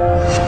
么？